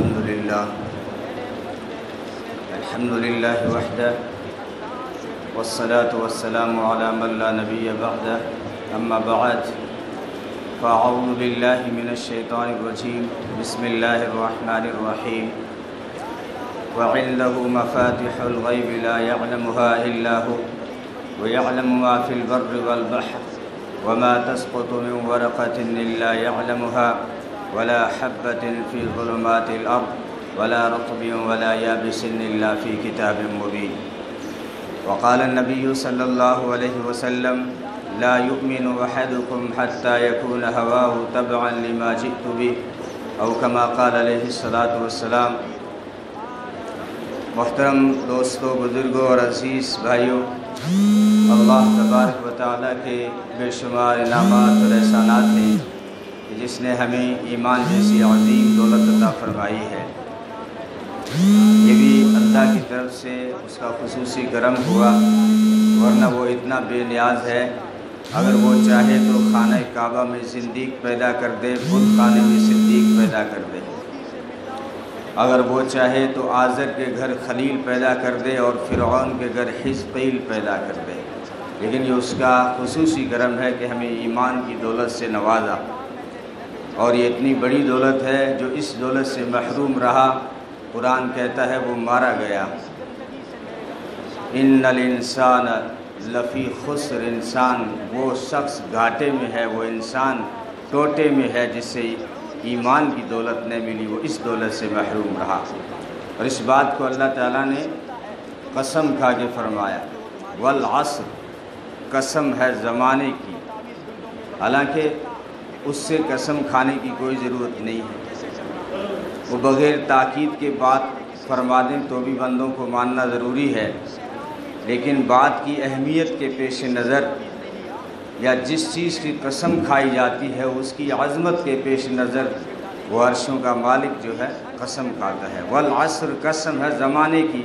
لله. الحمد لله وحده. والصلاة والسلام على من لا نبي بعده. أما بعد فأعوذ بالله من الشيطان الرجيم. بسم الله الرحمن الرحيم. وعنده مفاتح الغيب لا يعلمها إلا هو ويعلم ما في البر والبحر وما تسقط من ورقة إلا يعلمها. ولا حبة في ظلمات الأرض، ولا رطب ولا يابس إلا في كتاب مبين. وقال النبي صلى الله عليه وسلم، لا يؤمن أحدكم حتى يكون هواه تبعا لما جئت به. أو كما قال عليه الصلاة والسلام، محترم دوستوں بزرگوں اور عزیز بھائیوں اللہ تبارک و تعالیٰ کے بے شمار انعامات اور احسانات ہیں۔ کہ جس نے ہمیں ایمان جیسی عظیم دولت عطا فرمائی ہے۔ یہ بھی اللہ کی طرف سے اس کا خصوصی کرم ہوا، ورنہ وہ اتنا بے نیاز ہے۔ اگر وہ چاہے تو خانہ کعبہ میں صدیق پیدا کر دے بت خانے میں صدیق پیدا کر دے۔ اگر وہ چاہے تو آذر کے گھر خلیل پیدا کر دے اور فرعون کے گھر حزقیل پیدا کر دے۔ لیکن یہ اس کا خصوصی کرم ہے کہ ہمیں ایمان کی دولت سے نوازا۔ اور یہ اتنی بڑی دولت ہے جو اس دولت سے محروم رہا، قرآن کہتا ہے وہ مارا گیا۔ ان الانسان لفی خسر انسان، وہ شخص گھاٹے میں ہے، وہ انسان ٹوٹے میں ہے جس سے ایمان کی دولت نہیں ملی، وہ اس دولت سے محروم رہا۔ اور اس بات کو اللہ تعالیٰ نے قسم کھا کے فرمایا۔ والعصر، قسم ہے زمانے کی۔ حالانکہ اس سے قسم کھانے کی کوئی ضرورت نہیں ہے۔ وہ بغیر تاکید کے بات فرما دیں تو بھی بندوں کو ماننا ضروری ہے۔ لیکن بات کی اہمیت کے پیش نظر یا جس چیز کی قسم کھائی جاتی ہے، اس کی عظمت کے پیش نظر، وہ عرشوں کا مالک جو ہے، قسم کھاتا ہے۔ والعصر قسم ہے زمانے کی۔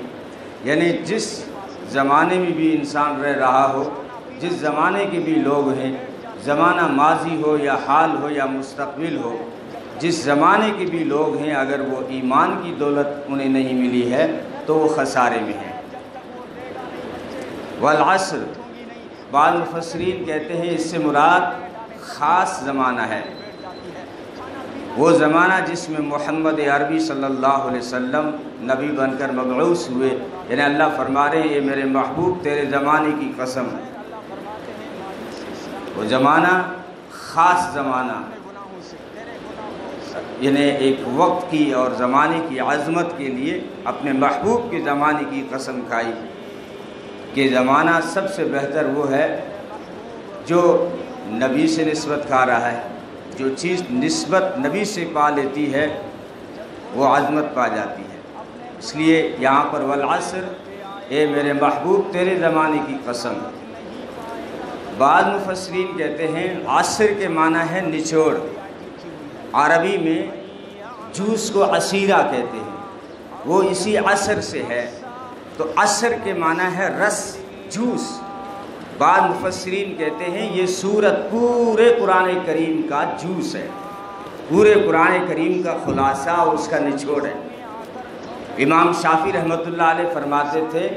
یعنی جس زمانے میں بھی انسان رہ رہا ہو، جس زمانے کے بھی لوگ ہیں زمانہ ماضی ہو یا حال ہو یا مستقبل ہو، جس زمانے کے بھی لوگ ہیں، اگر وہ ایمان کی دولت انہیں نہیں ملی ہے، تو وہ خسارے میں ہیں۔ والعصر، بعض مفسرین کہتے ہیں اس سے مراد خاص زمانہ ہے۔ وہ زمانہ جس میں محمد عربی صلی اللہ علیہ وسلم نبی بن کر مبعوث ہوئے۔ یعنی اللہ فرما رہے ہیں، یہ میرے محبوب تیرے زمانے کی قسم۔ ہے وہ زمانہ خاص زمانہ یعنی ایک وقت کی اور زمانے کی عظمت کے لیے اپنے محبوب کے زمانے کی قسم کھائی کہ زمانہ سب سے بہتر وہ ہے جو نبی سے نسبت کھا رہا ہے، جو چیز نسبت نبی سے پا لیتی ہے، وہ عظمت پا جاتی ہے۔ اس لیے یہاں پر والعصر، اے میرے محبوب، تیرے زمانے کی قسم۔ بعض مفسرین کہتے ہیں عصر کے معنی ہے نچوڑ۔ عربی میں جوس کو عصیرہ کہتے ہیں۔ وہ اسی عصر سے ہے۔ تو عصر کے معنی ہے رس، جوس۔ بعض مفسرین کہتے ہیں یہ صورت پورے قرآن کریم کا جوس ہے۔ پورے قرآن کریم کا خلاصہ اور اس کا نچوڑ ہے۔ امام شافی رحمۃ اللہ علیہ فرماتے تھے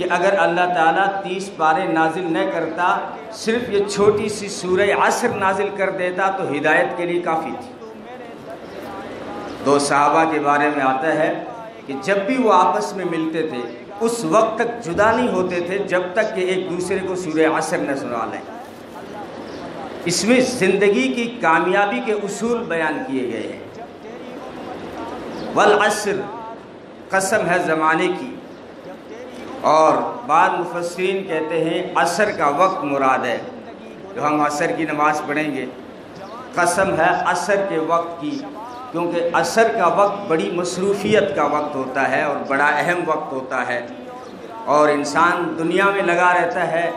کہ اگر اللہ تعالیٰ تیس پارے نازل نہ کرتا، صرف یہ چھوٹی سی سورہ عصر نازل کر دیتا تو ہدایت کے لیے کافی تھی۔ دو صحابہ کے بارے میں آتا ہے کہ جب بھی وہ آپس میں ملتے تھے، اس وقت تک جدا نہیں ہوتے تھے جب تک کہ ایک دوسرے کو سورہ عصر نہ سنا لیں۔ اس میں زندگی کی کامیابی کے اصول بیان کیے گئے ہیں۔ والعصر قسم ہے زمانے کی۔ اور بعض مفسرین کہتے ہیں عصر کا وقت مراد ہے۔ جو ہم عصر کی نماز پڑھیں گے۔ قسم ہے عصر کے وقت کی، کیونکہ عصر کا وقت بڑی مصروفیت کا وقت ہوتا ہے اور بڑا اہم وقت ہوتا ہے۔ اور انسان دنیا میں لگا رہتا ہے،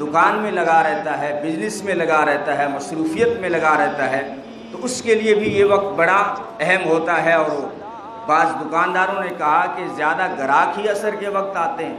دکان میں لگا رہتا ہے، بزنس میں لگا رہتا ہے، مصروفیت میں لگا رہتا ہے۔ تو اس کے لیے بھی یہ وقت بڑا اہم ہوتا ہے اور بعض دکانداروں نے کہا کہ زیادہ گراہک ہی عصر کے وقت آتے ہیں۔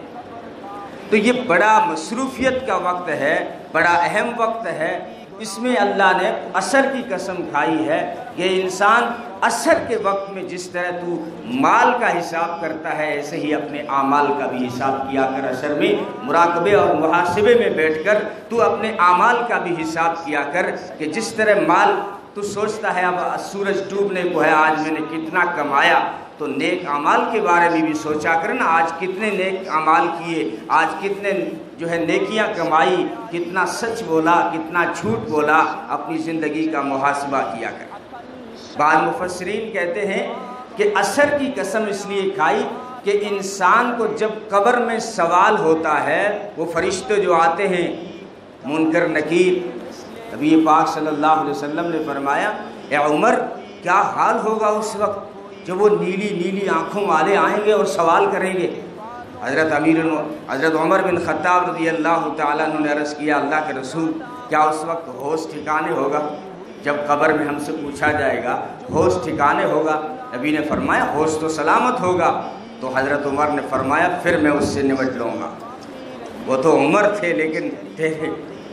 تو یہ بڑا مصروفیت کا وقت ہے، بڑا اہم وقت ہے۔ اس میں اللہ نے عصر کی قسم کھائی ہے۔ کہ انسان اثر کے وقت میں جس طرح تو مال کا حساب کرتا ہے، ایسے ہی اپنے اعمال کا بھی حساب کیا کر اثر میں، مراقبے اور محاسبے میں بیٹھ کر تو اپنے اعمال کا بھی حساب کیا کر کہ جس طرح مال تو سوچتا ہے، اب سورج ڈوبنے کو ہے، آج میں نے کتنا کمایا۔ تو نیک اعمال کے بارے میں بھی سوچا کر نا آج کتنے نیک اعمال کیے، آج کتنے جو ہے نیکیاں کمائی، کتنا سچ بولا، کتنا جھوٹ بولا، اپنی زندگی کا محاسبہ کیا کر بعض مفسرین کہتے ہیں کہ اثر کی قسم اس لیے کھائی کہ انسان کو جب قبر میں سوال ہوتا ہے، وہ فرشتے جو آتے ہیں، منکر، نکیر نبی پاک صلی اللہ علیہ وسلم نے فرمایا، اے عمر، کیا حال ہوگا اس وقت جب وہ نیلی نیلی آنکھوں والے آئیں گے اور سوال کریں گے؟ حضرت امیر حضرت عمر بن خطاب رضی اللہ تعالیٰ نے عرض کیا، اللہ کے رسول، کیا اس وقت ہوش ٹھکانے ہوگا؟ جب قبر میں ہم سے پوچھا جائے گا، ہوش ٹھکانے ہوگا؟ نبی نے فرمایا، ہوش تو سلامت ہوگا. تو حضرت عمر نے فرمایا، پھر میں اس سے نمٹ لوں گا. وہ تو عمر تھے لیکن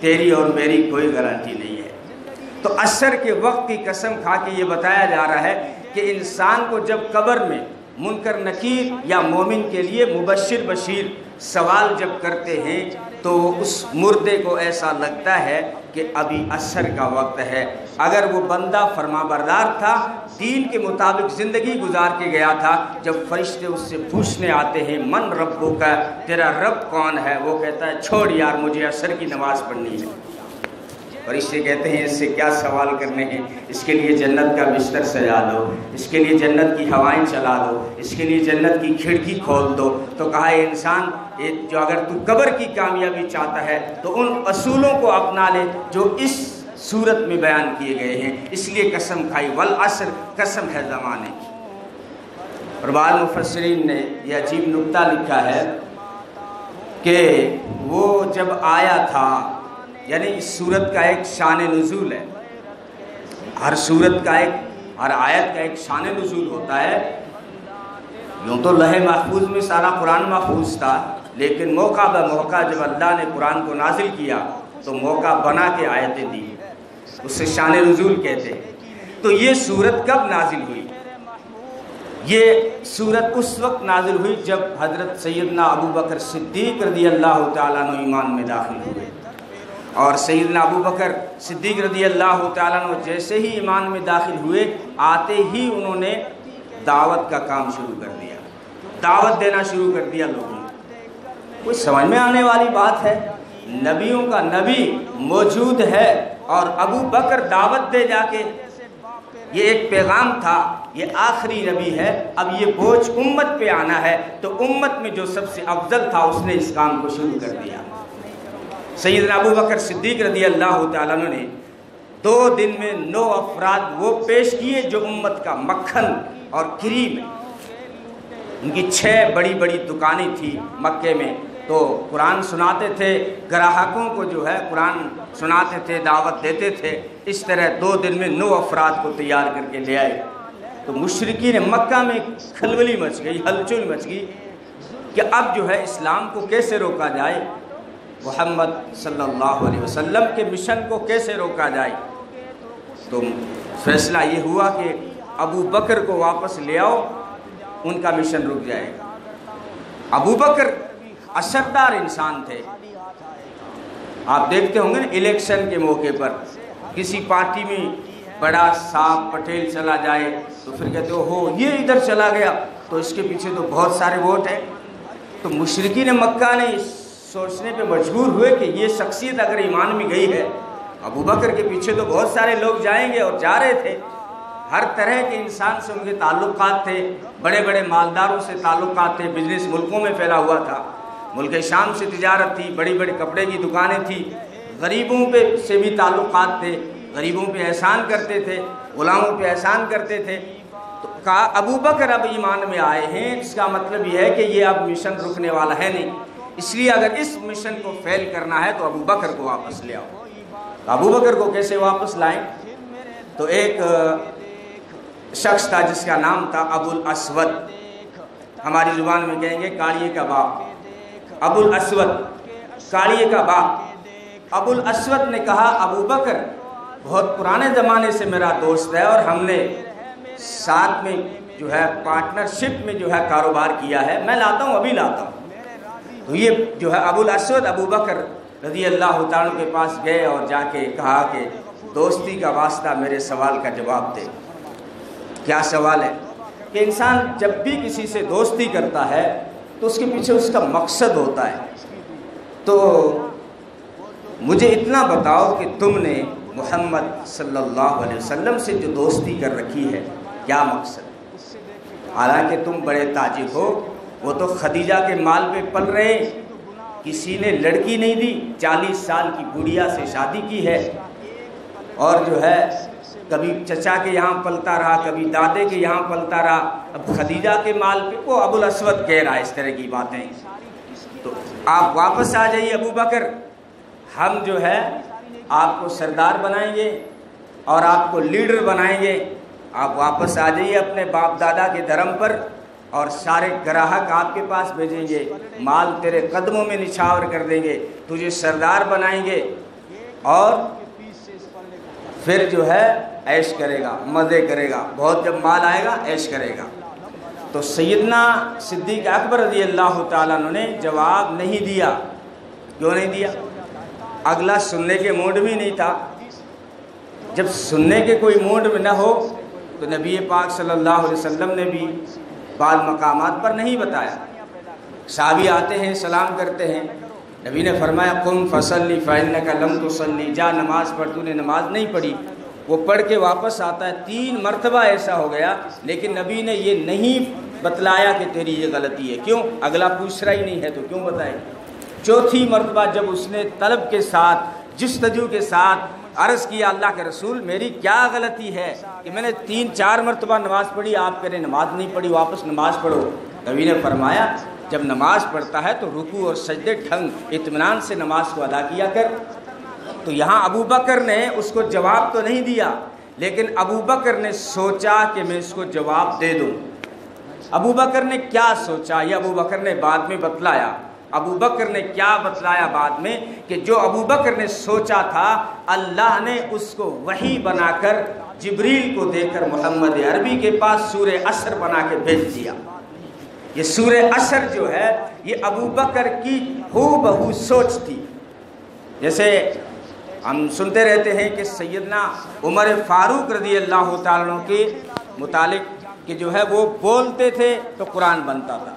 تیری اور میری کوئی گارنٹی نہیں ہے۔ تو اثر کے وقت کی قسم کھا کے یہ بتایا جا رہا ہے کہ انسان کو جب قبر میں منکر نکیر یا مومن کے لیے مبشر بشیر سوال جب کرتے ہیں تو اس مردے کو ایسا لگتا ہے کہ ابھی اثر کا وقت ہے۔ اگر وہ بندہ فرما بردار تھا، دین کے مطابق زندگی گزار کے گیا تھا، جب فرشتے اس سے پوچھنے آتے ہیں، من ربوں کا تیرا رب کون ہے؟ وہ کہتا ہے، چھوڑ یار، مجھے اثر کی نماز پڑھنی ہے۔ فرشتے کہتے ہیں، اس سے کیا سوال کرنے ہیں؟ اس کے لیے جنت کا بستر سجا دو، اس کے لیے جنت کی ہوائیں چلا دو، اس کے لیے جنت کی کھڑکی کھول دو۔ تو کہا ہے انسان جو اگر تو قبر کی کامیابی چاہتا ہے تو ان اصولوں کو اپنا لے جو اس صورت میں بیان کیے گئے ہیں۔ اس لیے قسم کھائی، والعصر قسم ہے زمانے کی۔ اور بعض مفسرین نے یہ عجیب نقطہ لکھا ہے کہ وہ جب آیا تھا یعنی اس صورت کا ایک شان نزول ہے۔ ہر صورت کا ایک، ہر آیت کا ایک شان نزول ہوتا ہے۔ یوں تو لہ محفوظ میں سارا قرآن محفوظ تھا۔ لیکن موقع بہ موقع جب اللہ نے قرآن کو نازل کیا تو موقع بنا کے آیتیں دی۔ اس سے شان نزول کہتے ہیں۔ تو یہ صورت کب نازل ہوئی؟ یہ صورت اس وقت نازل ہوئی جب حضرت سیدنا ابو بکر صدیق رضی اللہ تعالیٰ ایمان میں داخل ہوئے۔ اور سیدنا ابو بکر صدیق رضی اللہ تعالیٰ عنہ جیسے ہی ایمان میں داخل ہوئے، آتے ہی انہوں نے دعوت کا کام شروع کر دیا۔ دعوت دینا شروع کر دیا لوگوں کوئی سمجھ میں آنے والی بات ہے۔ نبیوں کا نبی موجود ہے اور ابو بکر دعوت دے جا کے یہ ایک پیغام تھا، یہ آخری نبی ہے، اب یہ بوجھ امت پہ آنا ہے۔ تو امت میں جو سب سے افضل تھا، اس نے اس کام کو شروع کر دیا۔ سیدنا ابو بکر صدیق رضی اللہ تعالیٰ نے دو دن میں نو افراد وہ پیش کیے جو امت کا مکھن اور کریم ان کی چھ بڑی بڑی دکانیں تھیں مکے میں۔ تو قرآن سناتے تھے، گراہکوں کو جو ہے قرآن سناتے تھے، دعوت دیتے تھے، اس طرح دو دن میں نو افراد کو تیار کر کے لے آئے۔ تو مشرقین مکہ میں کھلولی مچ گئی، ہلچل مچ گئی کہ اب جو ہے اسلام کو کیسے روکا جائے؟ محمد صلی اللہ علیہ وسلم کے مشن کو کیسے روکا جائے؟ تو فیصلہ یہ ہوا کہ ابو بکر کو واپس لے آؤ، ان کا مشن رک جائے گا۔ ابو بکر اثردار انسان تھے۔ آپ دیکھتے ہوں گے نا الیکشن کے موقع پر۔ کسی پارٹی میں بڑا صاحب پٹیل چلا جائے تو پھر کہتے ہو، یہ ادھر چلا گیا۔ تو اس کے پیچھے تو بہت سارے ووٹ ہیں۔ تو مشرقین مکہ نے سوچنے پہ مجبور ہوئے کہ یہ شخصیت اگر ایمان میں گئی ہے، ابو بکر کے پیچھے تو بہت سارے لوگ جائیں گے اور جا رہے تھے۔ ہر طرح کے انسان سے ان کے تعلقات تھے۔ بڑے بڑے مالداروں سے تعلقات تھے۔ بزنس ملکوں میں پھیلا ہوا تھا۔ ملک شام سے تجارت تھی، بڑی بڑی کپڑے کی دکانیں تھیں۔ غریبوں پہ سے بھی تعلقات تھے، غریبوں پہ احسان کرتے تھے، غلاموں پہ احسان کرتے تھے۔ تو کہا ابو بکر اب ایمان میں آئے ہیں، اس کا مطلب یہ ہے کہ یہ اب مشن رکنے والا ہے نہیں۔ اس لیے اگر اس مشن کو فیل کرنا ہے تو ابو بکر کو واپس لے آؤ۔ ابو بکر کو کیسے واپس لائیں؟ تو ایک شخص تھا جس کا نام تھا ابو الاسود۔ ہماری زبان میں کہیں گے کالیے کا باپ ابو الاسود، کالیے کا باپ۔ ابو الاسود نے کہا، ابو بکر، بہت پرانے زمانے سے میرا دوست ہے اور ہم نے ساتھ میں جو ہے پارٹنرشپ میں جو ہے کاروبار کیا ہے۔ میں لاتا ہوں، ابھی لاتا ہوں۔ تو یہ جو ہے ابو الاسود، ابو بکر رضی اللہ تعالیٰ کے پاس گئے اور جا کے کہا کہ دوستی کا واسطہ میرے سوال کا جواب دے۔ کیا سوال ہے؟ کہ انسان جب بھی کسی سے دوستی کرتا ہے تو اس کے پیچھے اس کا مقصد ہوتا ہے۔ تو مجھے اتنا بتاؤ کہ تم نے محمد صلی اللہ علیہ وسلم سے جو دوستی کر رکھی ہے، کیا مقصد؟ حالانکہ تم بڑے تاجر ہو، وہ تو خدیجہ کے مال پہ پل رہے کسی نے لڑکی نہیں دی، چالیس سال کی گڑیا سے شادی کی ہے۔ اور جو ہے کبھی چچا کے یہاں پلتا رہا، کبھی دادے کے یہاں پلتا رہا۔ اب خدیجہ کے مال پہ وہ ابو الاسود کہہ رہا ہے اس طرح کی باتیں۔ تو آپ واپس آ جائیے ابو بکر۔ ہم جو ہے، آپ کو سردار بنائیں گے اور آپ کو لیڈر بنائیں گے۔ آپ واپس آ جائیے اپنے باپ دادا کے دھرم پر اور سارے گراہک آپ کے پاس بھیجیں گے۔ مال تیرے قدموں میں نچھاور کر دیں گے۔ تجھے سردار بنائیں گے۔ اور پھر جو ہے عیش کرے گا، مزے کرے گا، بہت جب مال آئے گا، عیش کرے گا۔ تو سیدنا صدیق اکبر رضی اللہ تعالیٰ نے جواب نہیں دیا۔ کیوں نہیں دیا؟ اگلا سننے کے موڈ بھی نہیں تھا۔ جب سننے کے کوئی موڈ میں نہ ہو تو نبی پاک صلی اللہ علیہ وسلم نے بھی بعض مقامات پر نہیں بتایا۔ صحابی آتے ہیں، سلام کرتے ہیں۔ نبی نے فرمایا کم فصلی فائن کا لم تو جا، نماز پڑھ، تو نے نماز نہیں پڑھی۔ وہ پڑھ کے واپس آتا ہے۔ تین مرتبہ ایسا ہو گیا، لیکن نبی نے یہ نہیں بتلایا کہ تیری یہ غلطی ہے۔ کیوں؟ اگلا پوچھ رہا ہی نہیں ہے تو کیوں بتائے چوتھی مرتبہ جب اس نے طلب کے ساتھ، جستجو کے ساتھ عرض کیا اللہ کے رسول، میری کیا غلطی ہے کہ میں نے تین، چار مرتبہ نماز پڑھی، آپ کہہ رہے نماز نہیں پڑھی، واپس نماز پڑھو۔ نبی نے فرمایا، جب نماز پڑھتا ہے تو رکو اور سجدے ٹھنگ، اطمینان سے نماز کو ادا کیا کر۔ تو یہاں ابو بکر نے اس کو جواب تو نہیں دیا، لیکن ابو بکر نے سوچا کہ میں اس کو جواب دے دوں۔ ابو بکر نے کیا سوچا؟ یہ ابو بکر نے بعد میں بتلایا۔ ابو بکر نے کیا بتلایا بعد میں؟ کہ جو ابو بکر نے سوچا تھا، اللہ نے اس کو وہی بنا کر جبریل کو دے کر محمد عربی کے پاس سور اثر بنا کے بھیج دیا۔ یہ سور اثر جو ہے، یہ ابو بکر کی ہو بہو سوچ تھی۔ جیسے ہم سنتے رہتے ہیں کہ سیدنا عمر فاروق رضی اللہ تعالیٰ کے متعلق کہ جو ہے وہ بولتے تھے تو قرآن بنتا تھا۔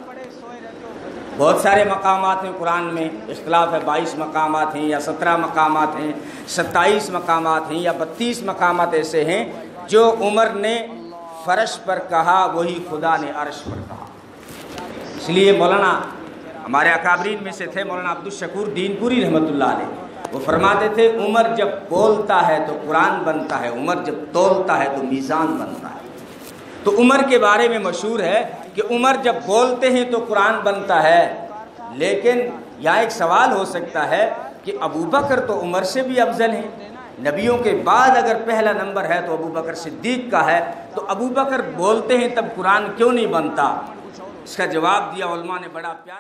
بہت سارے مقامات ہیں قرآن میں، اختلاف ہے، بائیس مقامات ہیں یا سترہ مقامات ہیں، ستائیس مقامات ہیں یا بتیس مقامات ایسے ہیں، جو عمر نے فرش پر کہا، وہی خدا نے عرش پر کہا۔ اس لیے مولانا ہمارے اکابرین میں سے تھے، مولانا عبدالشکور دین پوری رحمۃ اللہ علیہ۔ وہ فرماتے تھے، عمر جب بولتا ہے تو قرآن بنتا ہے، عمر جب تولتا ہے تو میزان بنتا ہے۔ تو عمر کے بارے میں مشہور ہے کہ عمر جب بولتے ہیں تو قرآن بنتا ہے۔ لیکن یہاں ایک سوال ہو سکتا ہے کہ ابو بکر تو عمر سے بھی افضل ہیں۔ نبیوں کے بعد اگر پہلا نمبر ہے تو ابو بکر صدیق کا ہے۔ تو ابو بکر بولتے ہیں تب قرآن کیوں نہیں بنتا؟ اس کا جواب دیا علماء نے، بڑا پیارا